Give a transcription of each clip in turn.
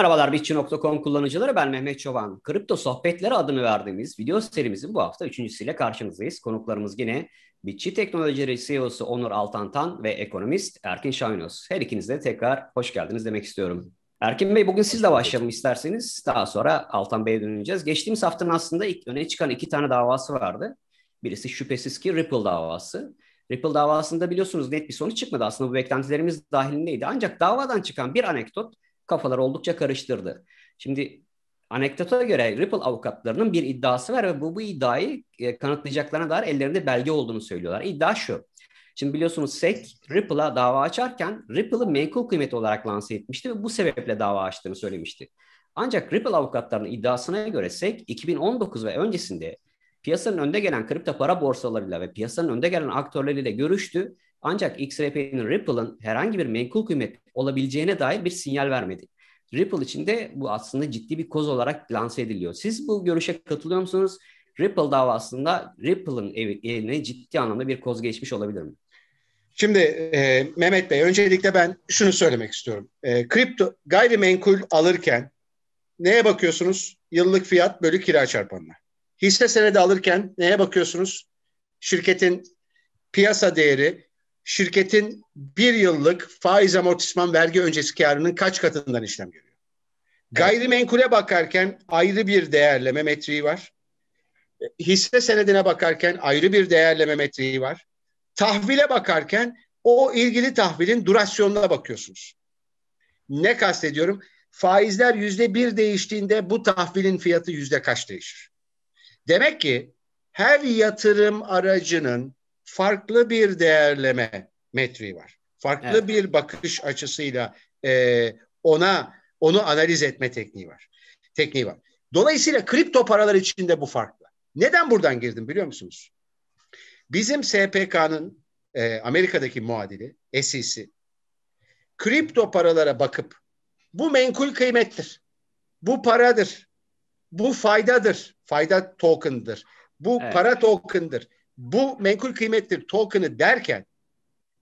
Merhabalar Bitçi.com kullanıcıları ben Mehmet Çoban. Kripto Sohbetleri adını verdiğimiz video serimizin bu hafta üçüncüsüyle karşınızdayız. Konuklarımız yine Bitçi Teknolojileri CEO'su Onur Altantan ve ekonomist Erkin Şahinos. Her ikiniz de tekrar hoş geldiniz demek istiyorum. Erkin Bey bugün sizle başlayalım isterseniz. Daha sonra Altan Bey'e döneceğiz. Geçtiğimiz haftanın aslında ilk öne çıkan iki tane davası vardı. Birisi şüphesiz ki Ripple davası. Ripple davasında biliyorsunuz net bir sonuç çıkmadı. Aslında bu beklentilerimiz dahilindeydi. Ancak davadan çıkan bir anekdot kafaları oldukça karıştırdı. Şimdi anekdota göre Ripple avukatlarının bir iddiası var ve bu, bu iddiayı e, kanıtlayacaklarına dair ellerinde belge olduğunu söylüyorlar. İddia şu. Şimdi biliyorsunuz SEC Ripple'a dava açarken Ripple'ı menkul kıymet olarak lanse etmişti ve bu sebeple dava açtığını söylemişti. Ancak Ripple avukatlarının iddiasına göre SEC 2019 ve öncesinde piyasanın önde gelen kripto para borsalarıyla ve piyasanın önde gelen aktörleriyle görüştü. Ancak XRP'nin Ripple'ın herhangi bir menkul kıymet olabileceğine dair bir sinyal vermedi. Ripple için de bu aslında ciddi bir koz olarak lanse ediliyor. Siz bu görüşe katılıyor musunuz? Ripple davasında Ripple'ın eline ciddi anlamda bir koz geçmiş olabilir mi? Şimdi e, Mehmet Bey öncelikle ben şunu söylemek istiyorum. E, kripto gayrimenkul alırken neye bakıyorsunuz? Yıllık fiyat bölü kira çarpanına. Hisse senedi alırken neye bakıyorsunuz? Şirketin piyasa değeri, şirketin bir yıllık faiz amortisman vergi öncesi karının kaç katından işlem görüyor? Gayrimenkule bakarken ayrı bir değerleme metriği var. Hisse senedine bakarken ayrı bir değerleme metriği var. Tahvile bakarken o ilgili tahvilin durasyonuna bakıyorsunuz. Ne kastediyorum? Faizler yüzde bir değiştiğinde bu tahvilin fiyatı yüzde kaç değişir? Demek ki her yatırım aracının farklı bir değerleme metriği var. Farklı evet. bir bakış açısıyla e, ona onu analiz etme tekniği var. Tekniği var. Dolayısıyla kripto paralar içinde bu farklı. Neden buradan girdim biliyor musunuz? Bizim SPK'nın e, Amerika'daki muadili SEC kripto paralara bakıp bu menkul kıymettir. Bu paradır. Bu faydadır. Fayda token'dır. Bu evet. para token'dır. Bu menkul kıymettir token'ı derken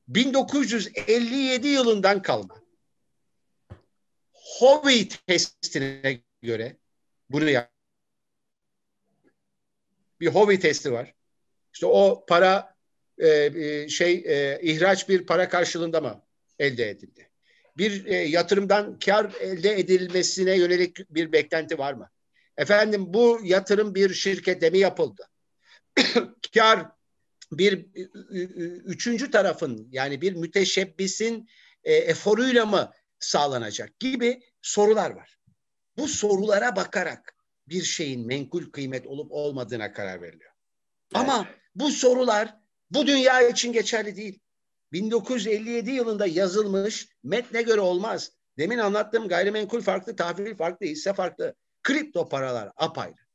1957 yılından kalma Howey testine göre bunu yap. Bir Howey testi var. İşte o para e, e, şey e, ihraç bir para karşılığında mı elde edildi? Bir e, yatırımdan kar elde edilmesine yönelik bir beklenti var mı? Efendim bu yatırım bir şirkete mi yapıldı? kar bir üçüncü tarafın yani bir müteşebbisin e, eforuyla mı sağlanacak gibi sorular var. Bu sorulara bakarak bir şeyin menkul kıymet olup olmadığına karar veriliyor. Evet. Ama bu sorular bu dünya için geçerli değil. 1957 yılında yazılmış metne göre olmaz. Demin anlattığım gayrimenkul farklı, tahvil farklı, hisse farklı. Kripto paralar apayrı.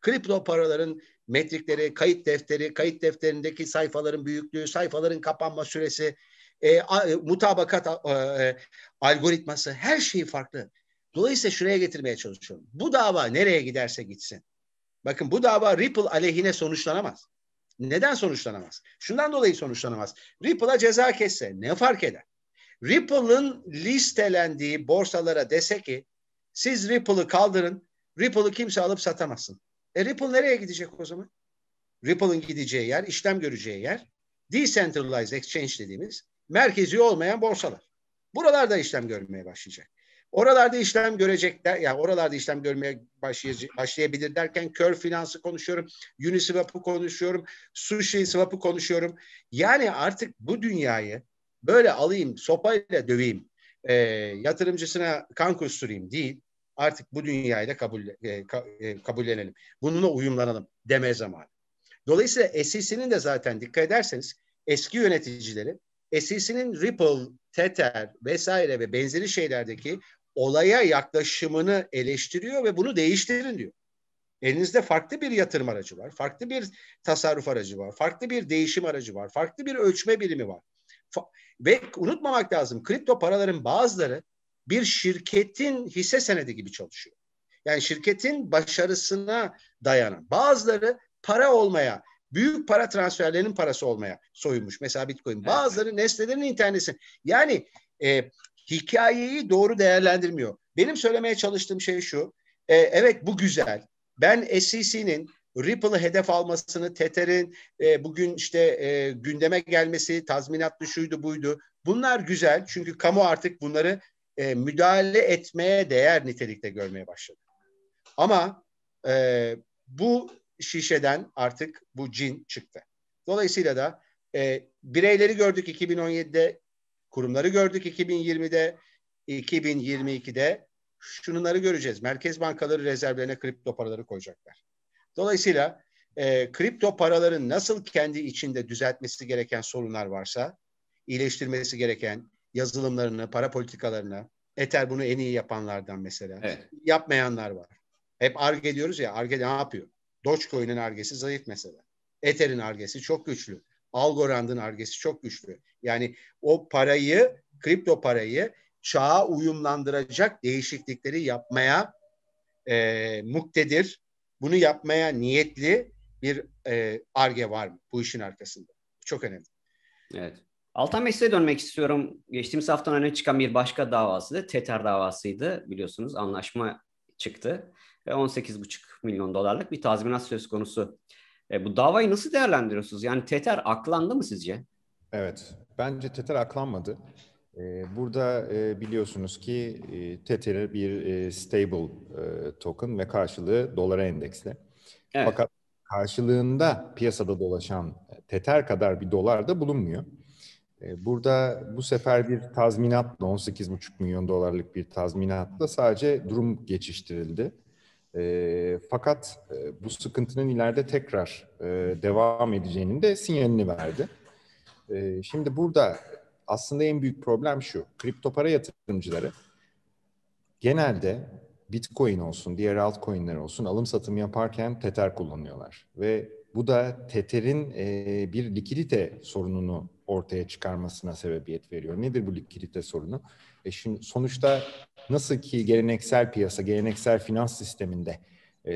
Kripto paraların metrikleri, kayıt defteri, kayıt defterindeki sayfaların büyüklüğü, sayfaların kapanma süresi, e, a, e, mutabakat e, algoritması her şeyi farklı. Dolayısıyla şuraya getirmeye çalışıyorum. Bu dava nereye giderse gitsin. Bakın bu dava Ripple aleyhine sonuçlanamaz. Neden sonuçlanamaz? Şundan dolayı sonuçlanamaz. Ripple'a ceza kesse ne fark eder? Ripple'ın listelendiği borsalara dese ki siz Ripple'ı kaldırın, Ripple'ı kimse alıp satamazsın. E Ripple nereye gidecek o zaman? Ripple'ın gideceği yer, işlem göreceği yer decentralized exchange dediğimiz merkezi olmayan borsalar. Buralarda işlem görmeye başlayacak. Oralarda işlem görecekler, yani oralarda işlem görmeye başlayabilir derken Kör Finans'ı konuşuyorum, Uniswap'ı konuşuyorum, Sushi Swap'ı konuşuyorum. Yani artık bu dünyayı böyle alayım, sopayla döveyim, e, yatırımcısına kan kusturayım değil, artık bu dünyayı da kabul, e, e, kabullenelim. Bununla uyumlanalım deme zamanı. Dolayısıyla SEC'nin de zaten dikkat ederseniz eski yöneticileri SEC'nin Ripple, Tether vesaire ve benzeri şeylerdeki olaya yaklaşımını eleştiriyor ve bunu değiştirin diyor. Elinizde farklı bir yatırım aracı var, farklı bir tasarruf aracı var, farklı bir değişim aracı var, farklı bir ölçme birimi var. Fa- ve unutmamak lazım kripto paraların bazıları bir şirketin hisse senedi gibi çalışıyor. Yani şirketin başarısına dayanan. Bazıları para olmaya, büyük para transferlerinin parası olmaya soyunmuş. Mesela Bitcoin. Bazıları nesnelerin interneti. Yani e, hikayeyi doğru değerlendirmiyor. benim söylemeye çalıştığım şey şu. E, evet bu güzel. Ben SEC'nin Ripple'ı hedef almasını, Tether'in e, bugün işte e, gündeme gelmesi, tazminat düşüydü buydu. Bunlar güzel çünkü kamu artık bunları e, müdahale etmeye değer nitelikte görmeye başladı. Ama e, bu şişeden artık bu cin çıktı. Dolayısıyla da e, bireyleri gördük 2017'de, kurumları gördük 2020'de, 2022'de şunları göreceğiz. Merkez bankaları rezervlerine kripto paraları koyacaklar. Dolayısıyla e, kripto paraların nasıl kendi içinde düzeltmesi gereken sorunlar varsa, iyileştirmesi gereken yazılımlarını, para politikalarını, Ether bunu en iyi yapanlardan mesela. Evet. Yapmayanlar var. Hep arge diyoruz ya, arge ne yapıyor? Dogecoin'in argesi zayıf mesela. Ether'in argesi çok güçlü. Algorand'ın argesi çok güçlü. Yani o parayı, kripto parayı çağa uyumlandıracak değişiklikleri yapmaya e, muktedir. Bunu yapmaya niyetli bir e, arge var mı bu işin arkasında? Çok önemli. Evet. Altan Bey size dönmek istiyorum. Geçtiğimiz haftanın öne çıkan bir başka davası da Tether davasıydı. Biliyorsunuz anlaşma çıktı ve 18,5 milyon dolarlık bir tazminat söz konusu. E, bu davayı nasıl değerlendiriyorsunuz? Yani Tether aklandı mı sizce? Evet, bence Tether aklanmadı. Ee, burada e, biliyorsunuz ki e, Tether bir e, stable token ve karşılığı dolara endeksli. Evet. Fakat karşılığında piyasada dolaşan Tether kadar bir dolar da bulunmuyor. Burada bu sefer bir tazminatla 18,5 milyon dolarlık bir tazminatla sadece durum geçiştirildi. fakat bu sıkıntının ileride tekrar devam edeceğinin de sinyalini verdi. şimdi burada aslında en büyük problem şu. Kripto para yatırımcıları genelde Bitcoin olsun, diğer altcoin'ler olsun alım satım yaparken Tether kullanıyorlar. Ve bu da Tether'in e, bir likidite sorununu ortaya çıkarmasına sebebiyet veriyor. Nedir bu likidite sorunu? E şimdi sonuçta nasıl ki geleneksel piyasa, geleneksel finans sisteminde e,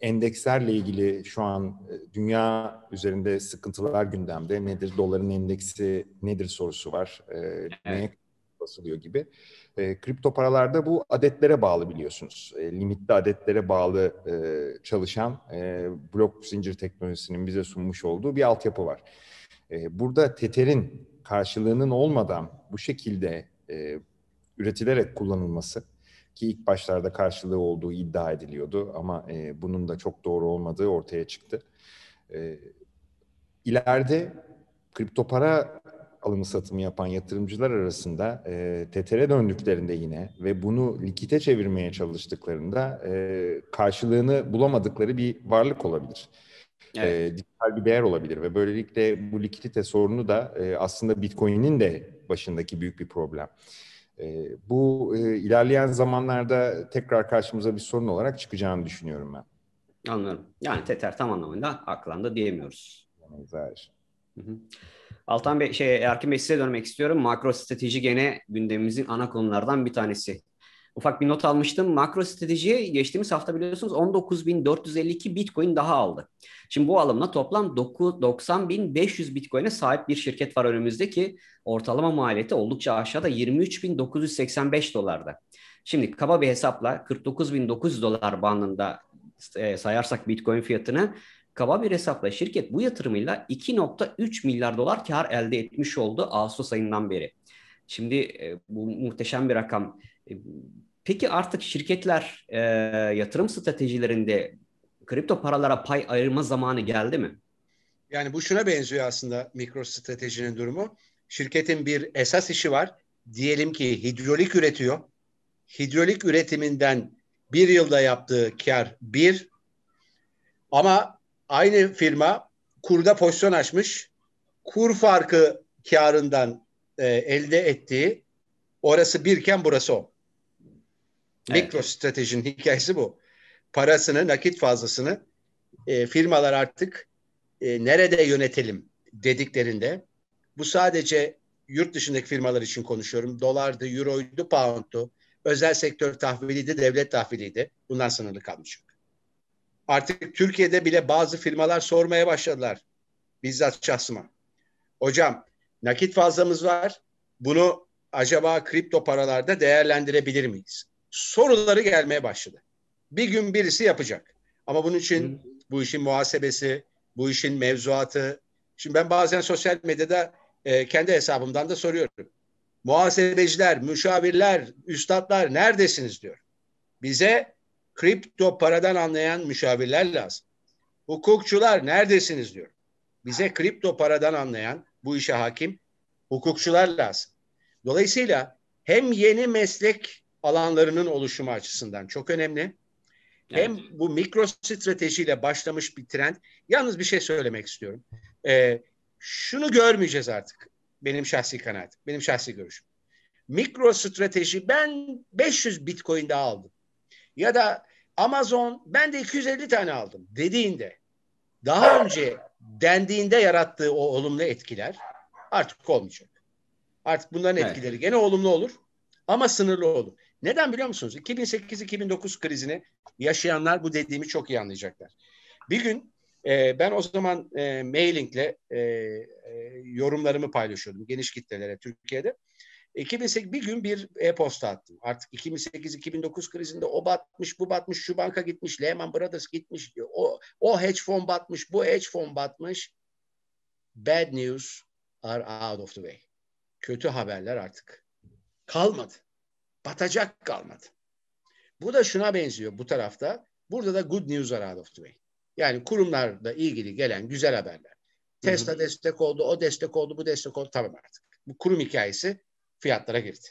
endekslerle ilgili şu an e, dünya üzerinde sıkıntılar gündemde. Nedir doların endeksi nedir sorusu var. E, evet. Neye basılıyor gibi. E, kripto paralarda bu adetlere bağlı biliyorsunuz. E, limitli adetlere bağlı e, çalışan e, blok zincir teknolojisinin bize sunmuş olduğu bir altyapı var. E, burada Tether'in karşılığının olmadan bu şekilde e, üretilerek kullanılması ki ilk başlarda karşılığı olduğu iddia ediliyordu ama e, bunun da çok doğru olmadığı ortaya çıktı. E, ileride kripto para alımı satımı yapan yatırımcılar arasında e, TTR'e döndüklerinde yine ve bunu likite çevirmeye çalıştıklarında e, karşılığını bulamadıkları bir varlık olabilir. Evet. E, dijital bir değer olabilir ve böylelikle bu likidite sorunu da e, aslında Bitcoin'in de başındaki büyük bir problem. E, bu e, ilerleyen zamanlarda tekrar karşımıza bir sorun olarak çıkacağını düşünüyorum ben. Anlıyorum. Yani Tether tam anlamıyla aklandı diyemiyoruz. Benzer. Hı hı. Altan Bey, şey, Erkin Bey size dönmek istiyorum. Makro strateji gene gündemimizin ana konulardan bir tanesi. Ufak bir not almıştım. Makro strateji geçtiğimiz hafta biliyorsunuz 19.452 Bitcoin daha aldı. Şimdi bu alımla toplam 90.500 Bitcoin'e sahip bir şirket var önümüzde ki ortalama maliyeti oldukça aşağıda 23.985 dolarda. Şimdi kaba bir hesapla 49.900 dolar bandında e, sayarsak Bitcoin fiyatını kaba bir hesapla şirket bu yatırımıyla 2.3 milyar dolar kar elde etmiş oldu Ağustos ayından beri. Şimdi e, bu muhteşem bir rakam. Peki artık şirketler e, yatırım stratejilerinde kripto paralara pay ayırma zamanı geldi mi? Yani bu şuna benziyor aslında mikro stratejinin durumu. Şirketin bir esas işi var. Diyelim ki hidrolik üretiyor. Hidrolik üretiminden bir yılda yaptığı kar bir. Ama aynı firma kurda pozisyon açmış. Kur farkı karından e, elde ettiği orası birken burası o. Evet. Stratejinin hikayesi bu. Parasını, nakit fazlasını e, firmalar artık e, nerede yönetelim dediklerinde bu sadece yurt dışındaki firmalar için konuşuyorum. Dolardı, euroydu, pound'tu. Özel sektör tahviliydi, devlet tahviliydi. Bundan sınırlı kalmış. Artık Türkiye'de bile bazı firmalar sormaya başladılar. Bizzat şahsıma. Hocam nakit fazlamız var. Bunu acaba kripto paralarda değerlendirebilir miyiz? Soruları gelmeye başladı. Bir gün birisi yapacak. Ama bunun için Hı. bu işin muhasebesi, bu işin mevzuatı. Şimdi ben bazen sosyal medyada e, kendi hesabımdan da soruyorum. Muhasebeciler, müşavirler, üstadlar neredesiniz diyor. Bize kripto paradan anlayan müşavirler lazım. Hukukçular neredesiniz diyor. Bize kripto paradan anlayan, bu işe hakim hukukçular lazım. Dolayısıyla hem yeni meslek alanlarının oluşumu açısından çok önemli. Evet. Hem bu mikro stratejiyle başlamış bir trend. Yalnız bir şey söylemek istiyorum. Ee, şunu görmeyeceğiz artık. Benim şahsi kanaatim, benim şahsi görüşüm. Mikro strateji ben 500 bitcoin daha aldım. Ya da Amazon ben de 250 tane aldım dediğinde daha önce dendiğinde yarattığı o olumlu etkiler artık olmayacak. Artık bunların etkileri evet. gene olumlu olur ama sınırlı olur. Neden biliyor musunuz? 2008-2009 krizini yaşayanlar bu dediğimi çok iyi anlayacaklar. Bir gün e, ben o zaman e, mailingle e, e, yorumlarımı paylaşıyordum geniş kitlelere Türkiye'de. 2008 bir gün bir e-posta attım. Artık 2008-2009 krizinde o batmış, bu batmış, şu banka gitmiş, Lehman Brothers gitmiş, o, o hedge fon batmış, bu hedge fon batmış. Bad news are out of the way. Kötü haberler artık kalmadı. Batacak kalmadı. Bu da şuna benziyor bu tarafta. Burada da good news are out of the way. Yani kurumlarla ilgili gelen güzel haberler. Tesla destek oldu, o destek oldu, bu destek oldu. Tamam artık. Bu kurum hikayesi fiyatlara girdi.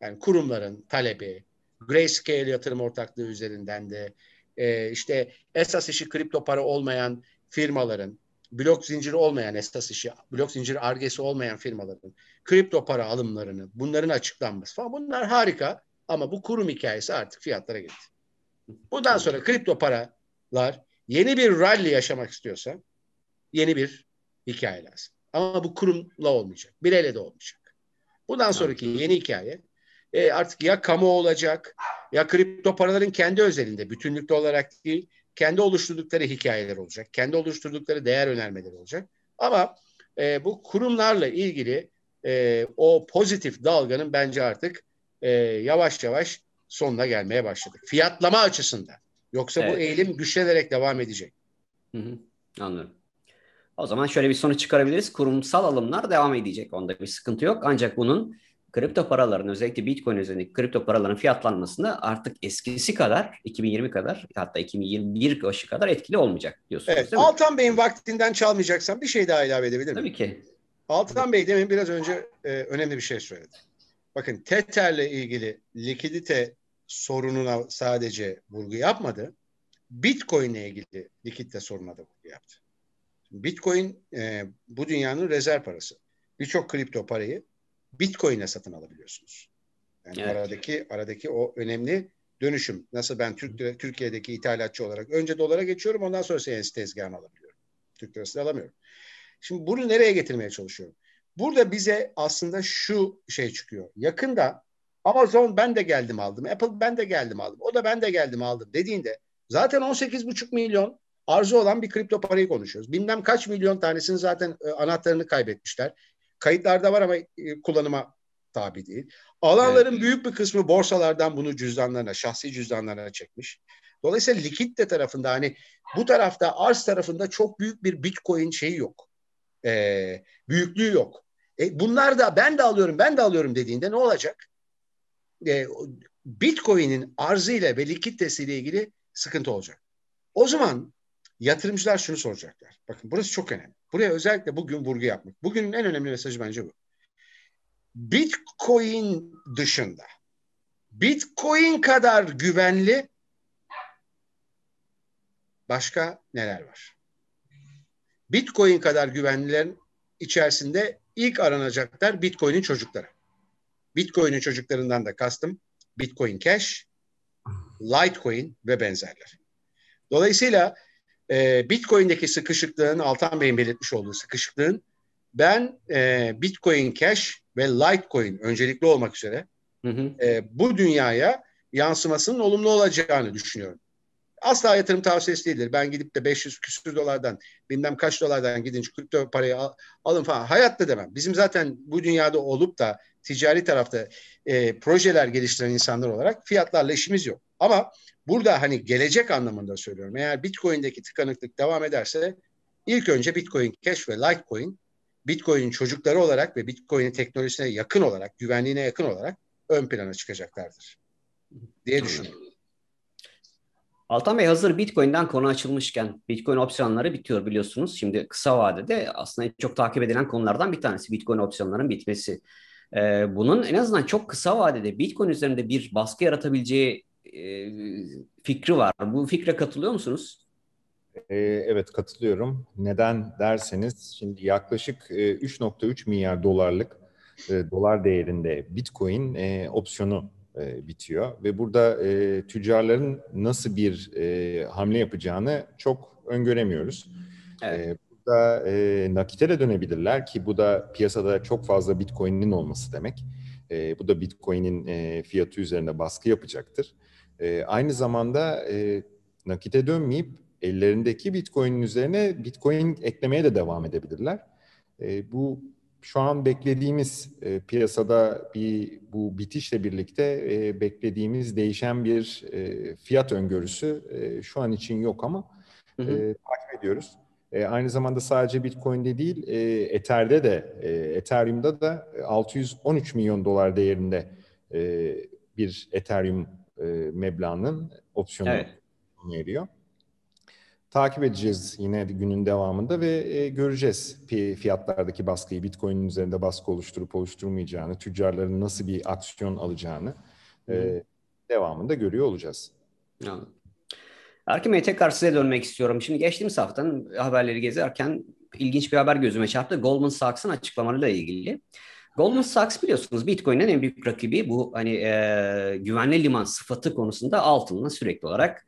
Yani kurumların talebi, Grayscale yatırım ortaklığı üzerinden de e, işte esas işi kripto para olmayan firmaların, blok zinciri olmayan esas işi, blok zinciri argesi olmayan firmaların kripto para alımlarını, bunların açıklanması falan bunlar harika ama bu kurum hikayesi artık fiyatlara girdi. Bundan sonra kripto paralar yeni bir rally yaşamak istiyorsa yeni bir hikaye lazım. Ama bu kurumla olmayacak. Bireyle de olmayacak. Bundan sonraki yeni hikaye e, artık ya kamu olacak ya kripto paraların kendi özelinde bütünlükte olarak değil kendi oluşturdukları hikayeler olacak. Kendi oluşturdukları değer önermeleri olacak. Ama e, bu kurumlarla ilgili e, o pozitif dalganın bence artık e, yavaş yavaş sonuna gelmeye başladık. Fiyatlama açısından. Yoksa evet. bu eğilim güçlenerek devam edecek. Hı hı, anlıyorum. O zaman şöyle bir sonuç çıkarabiliriz. Kurumsal alımlar devam edecek. Onda bir sıkıntı yok. Ancak bunun kripto paraların özellikle Bitcoin üzerindeki kripto paraların fiyatlanmasında artık eskisi kadar 2020 kadar hatta 2021 başı kadar etkili olmayacak diyorsunuz evet, değil mi? Altan Bey'in vaktinden çalmayacaksam bir şey daha ilave edebilir miyim? Tabii ki. Altan Bey demin biraz önce e, önemli bir şey söyledi. Bakın Tether'le ilgili likidite sorununa sadece vurgu yapmadı. Bitcoin'le ilgili likidite sorununa da vurgu yaptı. Bitcoin e, bu dünyanın rezerv parası. Birçok kripto parayı Bitcoin'e satın alabiliyorsunuz. Yani evet. aradaki aradaki o önemli dönüşüm. Nasıl ben Türk, Türkiye'deki ithalatçı olarak önce dolara geçiyorum ondan sonra CNC tezgahını alabiliyorum. Türk lirasını alamıyorum. Şimdi bunu nereye getirmeye çalışıyorum? Burada bize aslında şu şey çıkıyor. Yakında Amazon ben de geldim aldım. Apple ben de geldim aldım. O da ben de geldim aldım dediğinde zaten 18,5 milyon arzu olan bir kripto parayı konuşuyoruz. Bilmem kaç milyon tanesinin zaten e, anahtarını kaybetmişler. Kayıtlarda var ama e, kullanıma tabi değil. Alanların evet. büyük bir kısmı borsalardan bunu cüzdanlarına, şahsi cüzdanlarına çekmiş. Dolayısıyla likitte tarafında hani bu tarafta arz tarafında çok büyük bir bitcoin şeyi yok. Ee, büyüklüğü yok. E, bunlar da ben de alıyorum ben de alıyorum dediğinde ne olacak? E, Bitcoin'in arzıyla ve likiditesiyle ilgili sıkıntı olacak. O zaman yatırımcılar şunu soracaklar. Bakın burası çok önemli. Buraya özellikle bugün vurgu yapmak. Bugünün en önemli mesajı bence bu. Bitcoin dışında Bitcoin kadar güvenli başka neler var? Bitcoin kadar güvenlilerin içerisinde ilk aranacaklar Bitcoin'in çocukları. Bitcoin'in çocuklarından da kastım Bitcoin Cash, Litecoin ve benzerler. Dolayısıyla e, Bitcoin'deki sıkışıklığın, Altan Bey'in belirtmiş olduğu sıkışıklığın ben e, Bitcoin Cash ve Litecoin öncelikli olmak üzere hı hı. E, bu dünyaya yansımasının olumlu olacağını düşünüyorum. Asla yatırım tavsiyesi değildir. Ben gidip de 500 küsür dolardan bilmem kaç dolardan gidince kripto parayı al, alın falan. Hayatta demem. Bizim zaten bu dünyada olup da ticari tarafta e, projeler geliştiren insanlar olarak fiyatlarla işimiz yok. Ama burada hani gelecek anlamında söylüyorum. Eğer Bitcoin'deki tıkanıklık devam ederse ilk önce Bitcoin Cash ve Litecoin Bitcoin'in çocukları olarak ve Bitcoin'in teknolojisine yakın olarak, güvenliğine yakın olarak ön plana çıkacaklardır diye düşünüyorum. Altan Bey hazır Bitcoin'den konu açılmışken Bitcoin opsiyonları bitiyor biliyorsunuz. Şimdi kısa vadede aslında en çok takip edilen konulardan bir tanesi Bitcoin opsiyonların bitmesi. Ee, bunun en azından çok kısa vadede Bitcoin üzerinde bir baskı yaratabileceği e, fikri var. Bu fikre katılıyor musunuz? Ee, evet katılıyorum. Neden derseniz şimdi yaklaşık 3.3 e, milyar dolarlık e, dolar değerinde Bitcoin e, opsiyonu e, bitiyor ve burada e, tüccarların nasıl bir e, hamle yapacağını çok öngöremiyoruz. Evet. E, burada e, nakite de dönebilirler ki bu da piyasada çok fazla Bitcoin'in olması demek. E, bu da Bitcoin'in e, fiyatı üzerinde baskı yapacaktır. E, aynı zamanda e, nakite dönmeyip ellerindeki Bitcoin'in üzerine Bitcoin eklemeye de devam edebilirler. E, bu şu an beklediğimiz e, piyasada bir bu bitişle birlikte e, beklediğimiz değişen bir e, fiyat öngörüsü e, şu an için yok ama hı hı. E, takip ediyoruz. E, aynı zamanda sadece Bitcoin'de değil, e, Ether'de de, e, Ethereum'da da 613 milyon dolar değerinde e, bir Ethereum e, meblağının opsiyonu evet. takip edeceğiz yine günün devamında ve e, göreceğiz fiyatlardaki baskıyı, Bitcoin'in üzerinde baskı oluşturup oluşturmayacağını, tüccarların nasıl bir aksiyon alacağını e, devamında görüyor olacağız. Anladım. Erkin Bey tekrar size dönmek istiyorum. Şimdi geçtiğimiz haftanın haberleri gezerken ilginç bir haber gözüme çarptı. Goldman Sachs'ın açıklamalarıyla ilgili. Goldman Sachs biliyorsunuz Bitcoin'in en büyük rakibi bu hani e, güvenli liman sıfatı konusunda altınla sürekli olarak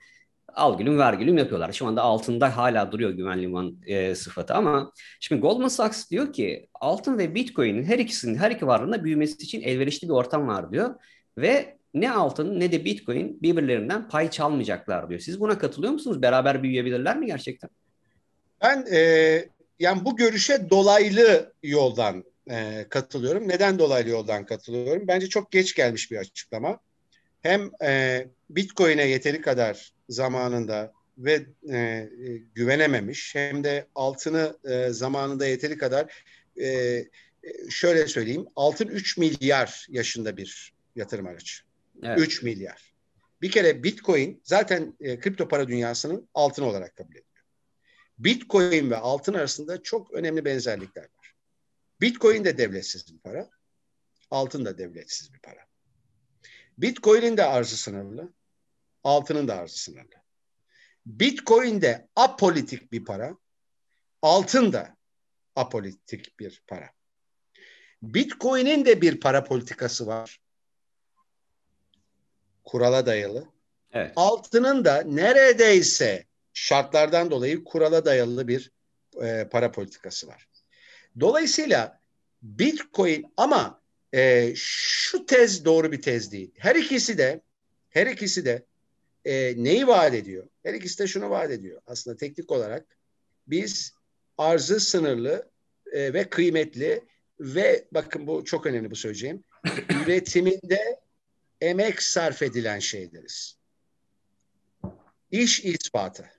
al gülüm ver gülüm yapıyorlar. Şu anda altında hala duruyor güven liman e, sıfatı ama şimdi Goldman Sachs diyor ki altın ve Bitcoin'in her ikisinin her iki varlığında büyümesi için elverişli bir ortam var diyor ve ne altın ne de Bitcoin birbirlerinden pay çalmayacaklar diyor. Siz buna katılıyor musunuz? Beraber büyüyebilirler mi gerçekten? Ben e, yani bu görüşe dolaylı yoldan e, katılıyorum. Neden dolaylı yoldan katılıyorum? Bence çok geç gelmiş bir açıklama. Hem e, Bitcoin'e yeteri kadar zamanında ve e, güvenememiş hem de altını e, zamanında yeteri kadar e, e şöyle söyleyeyim altın 3 milyar yaşında bir yatırım aracı. Evet. 3 milyar. Bir kere Bitcoin zaten e, kripto para dünyasının altın olarak kabul ediliyor. Bitcoin ve altın arasında çok önemli benzerlikler var. Bitcoin de devletsiz bir para. Altın da devletsiz bir para. Bitcoin'in de arzı sınırlı. Altının da arzı sınırlı. Bitcoin de apolitik bir para. Altın da apolitik bir para. Bitcoin'in de bir para politikası var. Kurala dayalı. Evet. Altının da neredeyse şartlardan dolayı kurala dayalı bir e, para politikası var. Dolayısıyla Bitcoin ama e, şu tez doğru bir tez değil. Her ikisi de her ikisi de e, neyi vaat ediyor? Her ikisi de şunu vaat ediyor. Aslında teknik olarak biz arzı sınırlı e, ve kıymetli ve bakın bu çok önemli bu söyleyeceğim. üretiminde emek sarf edilen şeyleriz. İş ispatı.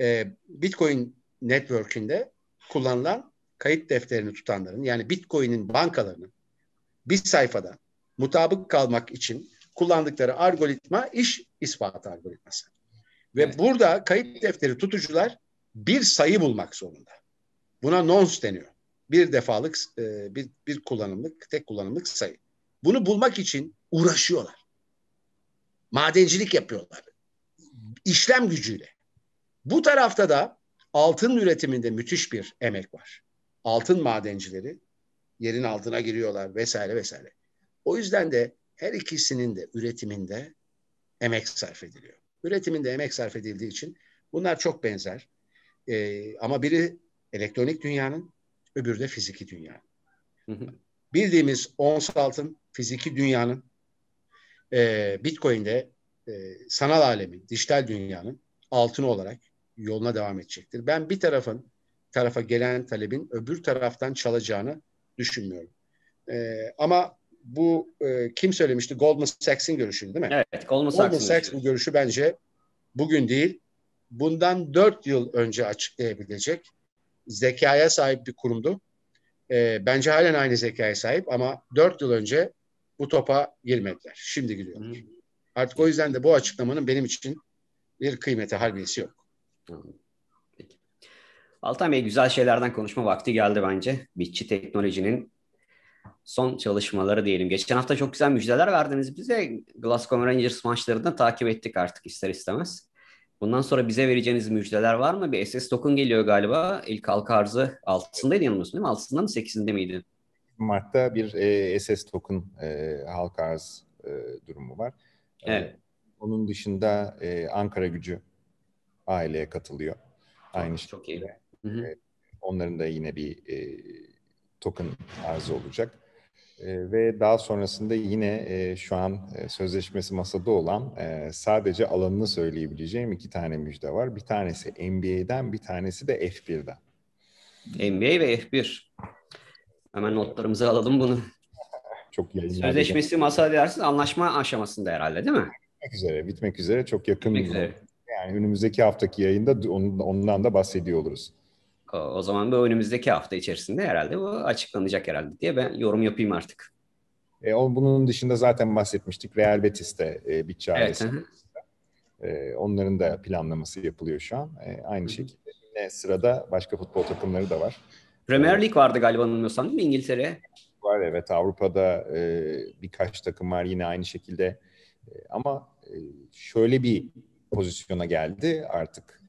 E, Bitcoin network'ünde kullanılan kayıt defterini tutanların yani Bitcoin'in bankalarının bir sayfada mutabık kalmak için kullandıkları algoritma iş ispat algoritması. Ve evet. burada kayıt defteri tutucular bir sayı bulmak zorunda. Buna nons deniyor. Bir defalık e, bir, bir kullanımlık, tek kullanımlık sayı. Bunu bulmak için uğraşıyorlar. Madencilik yapıyorlar. İşlem gücüyle. Bu tarafta da altın üretiminde müthiş bir emek var. Altın madencileri yerin altına giriyorlar vesaire vesaire. O yüzden de her ikisinin de üretiminde emek sarf ediliyor. Üretiminde emek sarf edildiği için bunlar çok benzer. Ee, ama biri elektronik dünyanın, öbürü de fiziki dünyanın. Bildiğimiz ons altın fiziki dünyanın, e, Bitcoin'de e, sanal alemin, dijital dünyanın altını olarak yoluna devam edecektir. Ben bir tarafın tarafa gelen talebin öbür taraftan çalacağını düşünmüyorum. E, ama bu e, kim söylemişti? Goldman Sachs'in görüşü değil mi? Evet, Goldman, Goldman Sachs'in görüşü bence bugün değil, bundan dört yıl önce açıklayabilecek zekaya sahip bir kurumdu. E, bence halen aynı zekaya sahip ama dört yıl önce bu topa girmediler. Şimdi giriyorlar. Artık o yüzden de bu açıklamanın benim için bir kıymeti, harbiyesi yok. Peki. Altan Bey güzel şeylerden konuşma vakti geldi bence. Bitçi Teknoloji'nin son çalışmaları diyelim. Geçen hafta çok güzel müjdeler verdiniz bize. Glasgow Rangers maçlarını takip ettik artık ister istemez. Bundan sonra bize vereceğiniz müjdeler var mı? Bir SS token geliyor galiba. İlk halka arzı altısındaydı yanılmıyorsun değil mi? Altısında mı sekizinde miydi? Mart'ta bir e, SS token e, halka arz e, durumu var. E, evet. E, onun dışında e, Ankara gücü aileye katılıyor. Aynı çok, şekilde. Çok iyi. Hı hı. Onların da yine bir e, token arzı olacak. E, ve daha sonrasında yine e, şu an e, sözleşmesi masada olan e, sadece alanını söyleyebileceğim iki tane müjde var. Bir tanesi NBA'den, bir tanesi de F1'den. NBA ve F1. Hemen notlarımızı alalım bunu. Çok Sözleşmesi masada dersiniz anlaşma aşamasında herhalde değil mi? Bitmek üzere, bitmek üzere. Çok yakın. Bitmek üzere. Yani önümüzdeki haftaki yayında ondan da bahsediyor oluruz. O zaman bu önümüzdeki hafta içerisinde herhalde bu açıklanacak herhalde diye ben yorum yapayım artık. E, bunun dışında zaten bahsetmiştik. Real Betis'te e, bir çaresi. Evet, e, onların da planlaması yapılıyor şu an. E, aynı şekilde yine sırada başka futbol takımları da var. Premier Lig vardı galiba anlamıyorsam değil mi İngiltere? Var evet Avrupa'da e, birkaç takım var yine aynı şekilde. E, ama e, şöyle bir pozisyona geldi artık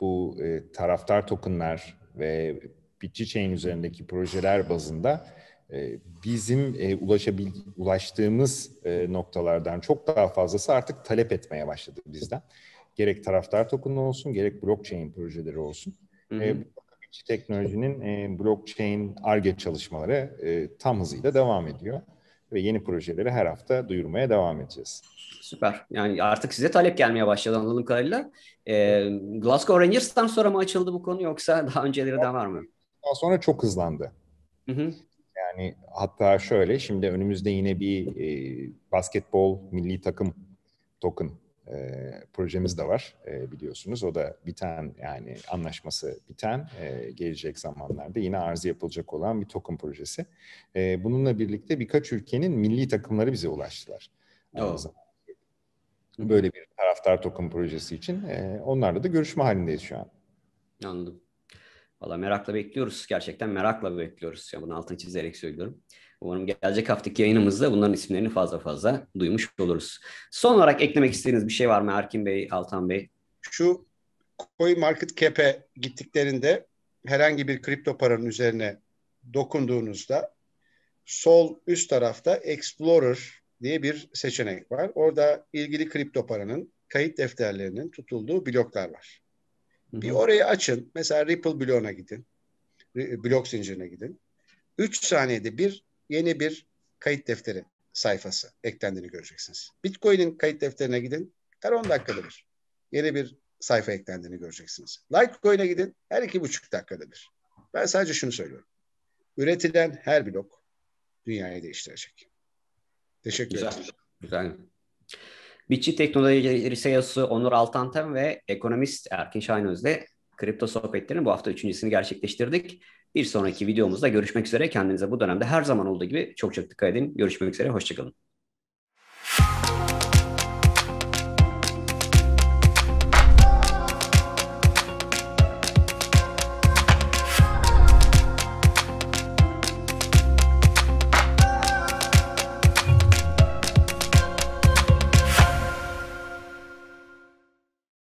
bu e, taraftar tokenlar ve Bitçi Chain üzerindeki projeler bazında e, bizim e, ulaşabil ulaştığımız e, noktalardan çok daha fazlası artık talep etmeye başladı bizden. Gerek taraftar token'ı olsun, gerek blockchain projeleri olsun. Hı hı. Teknolojinin blockchain ARGE çalışmaları tam hızıyla devam ediyor ve yeni projeleri her hafta duyurmaya devam edeceğiz. Süper. Yani artık size talep gelmeye başladı anladığım kadarıyla. Ee, Glasgow Rangers'tan sonra mı açıldı bu konu yoksa daha önceleri de var mı? Daha sonra çok hızlandı. Hı hı. Yani hatta şöyle şimdi önümüzde yine bir e, basketbol milli takım token e, projemiz de var e, biliyorsunuz. O da biten yani anlaşması biten e, gelecek zamanlarda yine arzı yapılacak olan bir token projesi. E, bununla birlikte birkaç ülkenin milli takımları bize ulaştılar. Oh. Böyle bir taraftar token projesi için. E, onlarla da görüşme halindeyiz şu an. Anladım. Valla merakla bekliyoruz. Gerçekten merakla bekliyoruz. Ya bunu altını çizerek söylüyorum. Umarım gelecek haftaki yayınımızda bunların isimlerini fazla fazla duymuş oluruz. Son olarak eklemek istediğiniz bir şey var mı Erkin Bey, Altan Bey? Şu Coin Market Cap'e gittiklerinde herhangi bir kripto paranın üzerine dokunduğunuzda sol üst tarafta Explorer diye bir seçenek var. Orada ilgili kripto paranın kayıt defterlerinin tutulduğu bloklar var. Hı hı. Bir orayı açın. Mesela Ripple bloğuna gidin. Blok zincirine gidin. 3 saniyede bir yeni bir kayıt defteri sayfası eklendiğini göreceksiniz. Bitcoin'in kayıt defterine gidin. Her 10 dakikada bir yeni bir sayfa eklendiğini göreceksiniz. Litecoin'e gidin. Her iki buçuk dakikada bir. Ben sadece şunu söylüyorum. Üretilen her blok dünyayı değiştirecek. Teşekkür Güzel. ederim. Güzel. Bitçi Teknolojileri CEO'su Onur Altanten ve ekonomist Erkin Şahinöz'le kripto sohbetlerinin bu hafta üçüncüsünü gerçekleştirdik. Bir sonraki videomuzda görüşmek üzere. Kendinize bu dönemde her zaman olduğu gibi çok çok dikkat edin. Görüşmek üzere. Hoşçakalın.